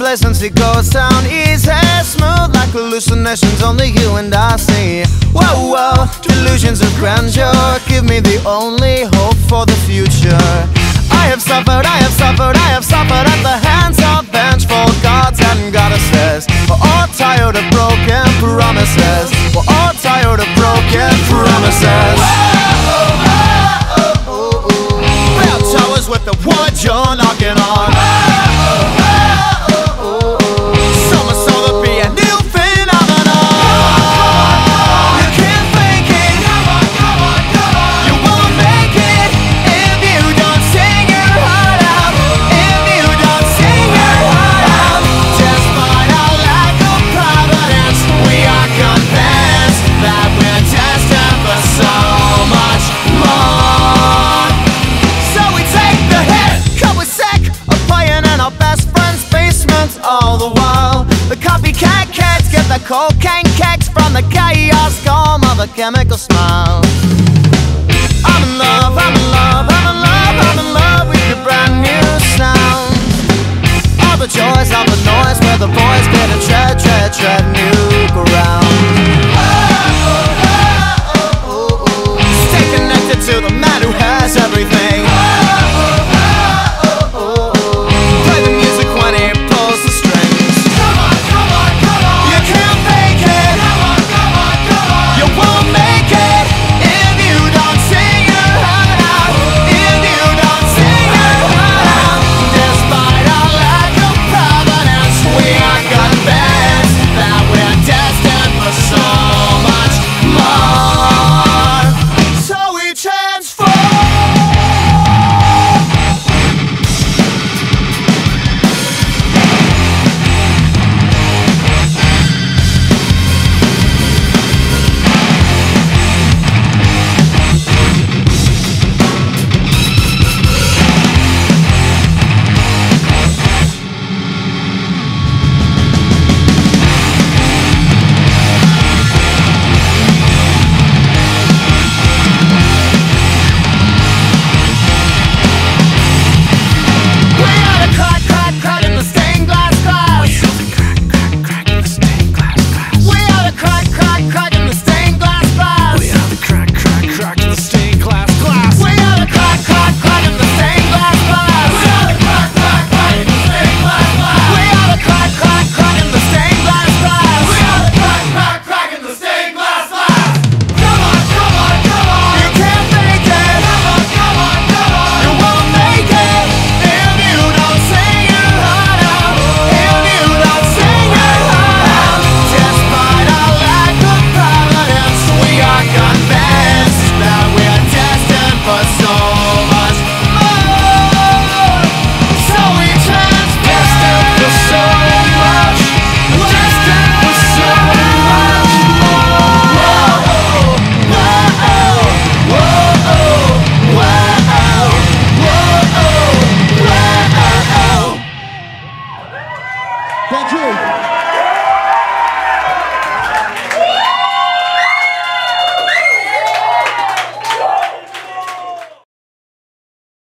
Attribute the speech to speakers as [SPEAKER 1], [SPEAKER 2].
[SPEAKER 1] Complacency goes down easy, smooth like hallucinations. Only you and I see. Whoa, whoa, delusions of grandeur give me the only hope for the future. I have suffered, I have suffered, I have suffered at the hands of vengeful gods and goddesses. We're all tired of broken promises. We're all tired of broken promises. Bell towers with the wood you're knocking on. cocaine cakes from the chaos calm of a chemical smile. I'm in love, I'm in love.